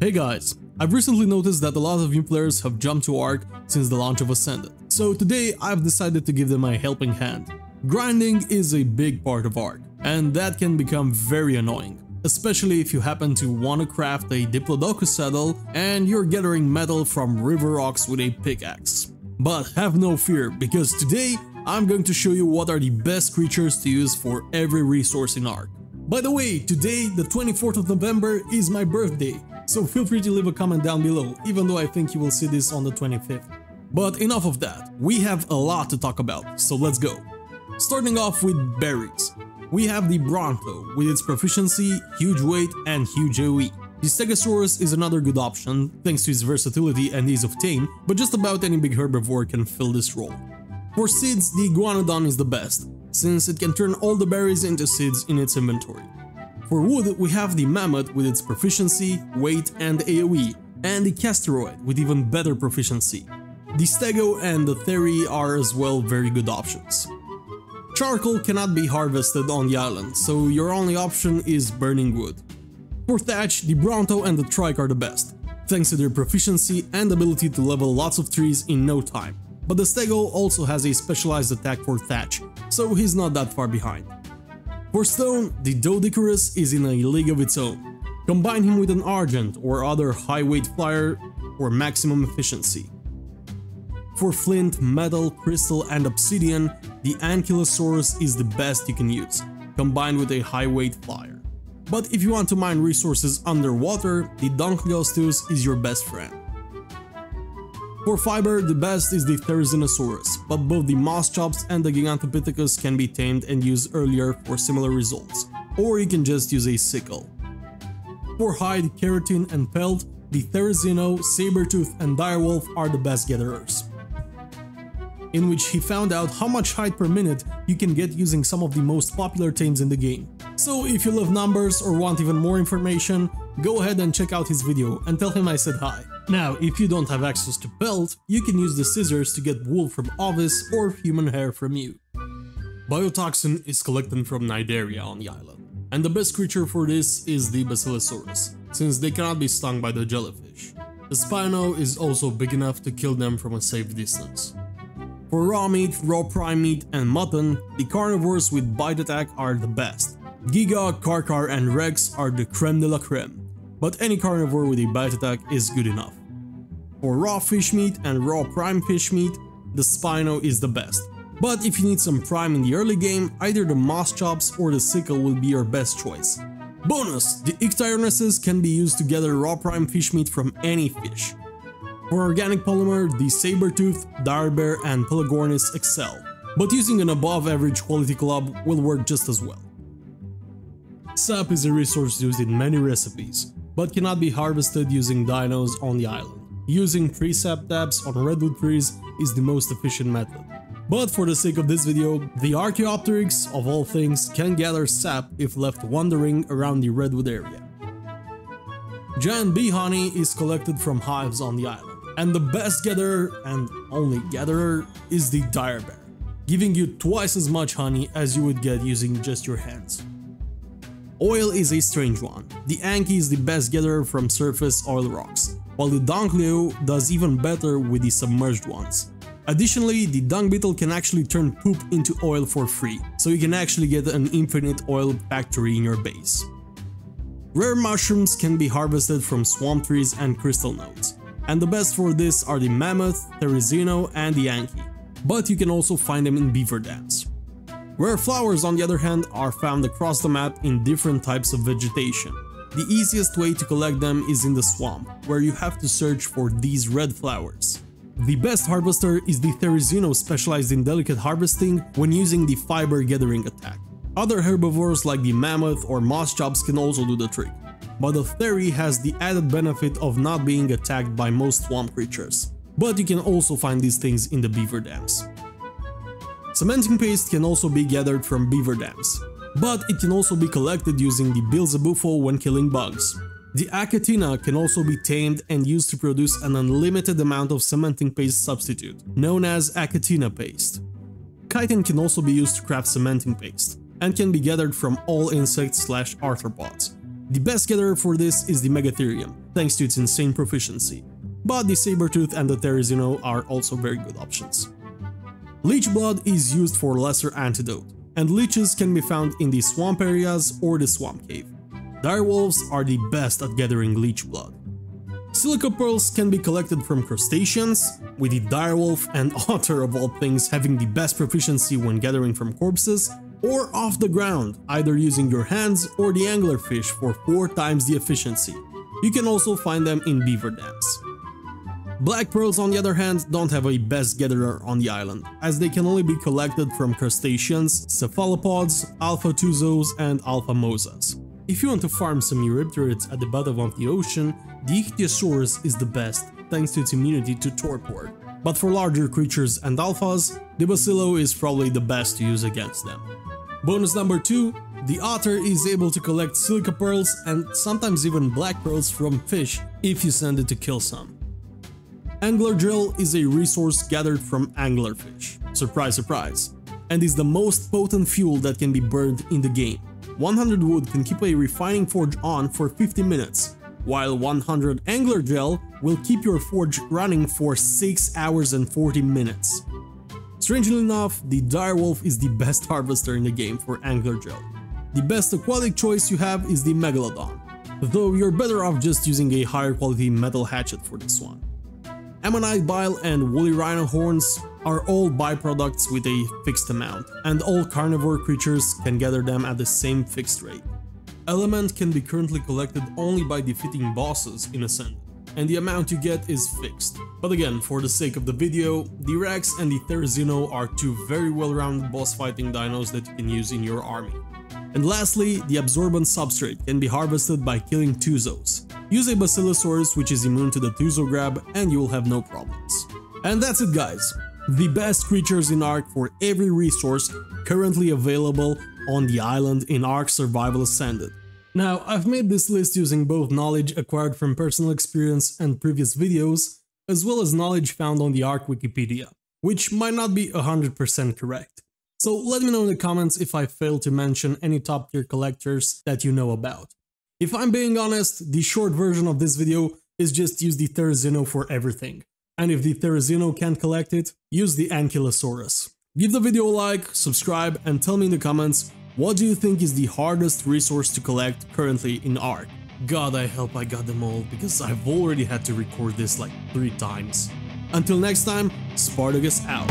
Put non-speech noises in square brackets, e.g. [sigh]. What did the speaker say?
Hey guys, I've recently noticed that a lot of new players have jumped to Ark since the launch of Ascended, so today I've decided to give them a helping hand. Grinding is a big part of Ark, and that can become very annoying, especially if you happen to want to craft a Diplodocus saddle and you're gathering metal from river rocks with a pickaxe. But have no fear, because today I'm going to show you what are the best creatures to use for every resource in Ark. By the way, today, the 24th of November, is my birthday, so feel free to leave a comment down below, even though I think you will see this on the 25th. But enough of that, we have a lot to talk about, so let's go. Starting off with berries. We have the Bronto, with its proficiency, huge weight and huge AoE. The Stegosaurus is another good option, thanks to its versatility and ease of tame, but just about any big herbivore can fill this role. For seeds, the Iguanodon is the best, since it can turn all the berries into seeds in its inventory. For wood, we have the Mammoth with its proficiency, weight and AoE, and the Castoroid with even better proficiency. The Stego and the Therii are as well very good options. Charcoal cannot be harvested on the island, so your only option is burning wood. For thatch, the Bronto and the Trike are the best, thanks to their proficiency and ability to level lots of trees in no time. But the Stego also has a specialized attack for thatch, so he's not that far behind. For stone, the Doedicurus is in a league of its own. Combine him with an Argent or other high weight flyer for maximum efficiency. For flint, metal, crystal and obsidian, the Ankylosaurus is the best you can use, combined with a high weight flyer. But if you want to mine resources underwater, the Dunkleosteus is your best friend. For fiber, the best is the Therizinosaurus, but both the Moschops and the Gigantopithecus can be tamed and used earlier for similar results, or you can just use a sickle. For hide, keratin and pelt, the Therizino, Sabertooth and Direwolf are the best gatherers. In which he found out how much hide per minute you can get using some of the most popular tames in the game. So if you love numbers or want even more information, go ahead and check out his video and tell him I said hi. Now, if you don't have access to pelt, you can use the scissors to get wool from Ovis or human hair from you. Biotoxin is collected from Cnidaria on the island, and the best creature for this is the Basilosaurus, since they cannot be stung by the jellyfish. The Spino is also big enough to kill them from a safe distance. For raw meat, raw prime meat and mutton, the carnivores with bite attack are the best. Giga, Carcha and Rex are the creme de la creme but any carnivore with a bite attack is good enough. For raw fish meat and raw prime fish meat, the Spino is the best. But if you need some prime in the early game, either the Moschops or the Sickle will be your best choice. Bonus! The Ichthyornis can be used to gather raw prime fish meat from any fish. For organic polymer, the Sabertooth, Direbear and Pelagornis excel, but using an above average quality club will work just as well. Sap is a resource used in many recipes, but cannot be harvested using dinos on the island. Using sap taps on redwood trees is the most efficient method. But for the sake of this video, the Archaeopteryx, of all things, can gather sap if left wandering around the redwood area. Giant bee honey is collected from hives on the island, and the best gatherer, and only gatherer, is the Direbear, giving you twice as much honey as you would get using just your hands. Oil is a strange one. The Anky is the best gatherer from surface oil rocks, while the Dunkleo does even better with the submerged ones. Additionally, the dung beetle can actually turn poop into oil for free, so you can actually get an infinite oil factory in your base. Rare mushrooms can be harvested from swamp trees and crystal nodes, and the best for this are the Mammoth, Therizino and the Anky, but you can also find them in beaver dams. Rare flowers on the other hand are found across the map in different types of vegetation. The easiest way to collect them is in the swamp, where you have to search for these red flowers. The best harvester is the Therizino specialized in delicate harvesting when using the fiber gathering attack. Other herbivores like the mammoth or Moschops can also do the trick, but the Therii has the added benefit of not being attacked by most swamp creatures. But you can also find these things in the beaver dams. Cementing paste can also be gathered from beaver dams, but it can also be collected using the Beelzebufo when killing bugs. The Achatina can also be tamed and used to produce an unlimited amount of cementing paste substitute, known as Achatina paste. Chitin can also be used to craft cementing paste, and can be gathered from all insects slash arthropods. The best gatherer for this is the Megatherium, thanks to its insane proficiency, but the Sabertooth and the Therizino are also very good options. Leech Blood is used for lesser antidote, and leeches can be found in the swamp areas or the swamp cave. Direwolves are the best at gathering leech blood. Silica pearls can be collected from crustaceans, with the direwolf and [laughs] otter of all things having the best proficiency when gathering from corpses, or off the ground, either using your hands or the anglerfish for 4 times the efficiency. You can also find them in beaver dams. Black pearls on the other hand don't have a best gatherer on the island, as they can only be collected from crustaceans, cephalopods, alpha tuzos and alpha mosas. If you want to farm some Eurypterids at the bottom of the ocean, the Ichthyosaurus is the best, thanks to its immunity to torpor. But for larger creatures and alphas, the Basilo is probably the best to use against them. Bonus number 2, the otter is able to collect silica pearls and sometimes even black pearls from fish if you send it to kill some. Angler gel is a resource gathered from anglerfish, surprise surprise, and is the most potent fuel that can be burned in the game. 100 wood can keep a refining forge on for 50 minutes, while 100 angler gel will keep your forge running for 6 hours and 40 minutes. Strangely enough, the direwolf is the best [laughs] harvester in the game for angler gel. The best aquatic choice you have is the megalodon, though you're better off just using a higher quality metal hatchet for this one. Ammonite bile and woolly rhino horns are all byproducts with a fixed amount, and all carnivore creatures can gather them at the same fixed rate. Element can be currently collected only by defeating bosses in Ascend, and the amount you get is fixed. But again, for the sake of the video, the Rex and the Therizino are two very well-rounded boss fighting dinos that you can use in your army. And lastly, the absorbent substrate can be harvested by killing Tuzos. Use a Basilosaurus which is immune to the Tuzo grab and you will have no problems. And that's it guys, the best creatures in Ark for every resource currently available on the island in Ark Survival Ascended. Now, I've made this list using both knowledge acquired from personal experience and previous videos, as well as knowledge found on the Ark Wikipedia, which might not be 100% correct. So let me know in the comments if I failed to mention any top tier collectors that you know about. If I'm being honest, the short version of this video is just use the Therizino for everything. And if the Therizino can't collect it, use the Ankylosaurus. Give the video a like, subscribe and tell me in the comments what do you think is the hardest resource to collect currently in Ark. God I hope I got them all because I've already had to record this like 3 times. Until next time, Spartacus out.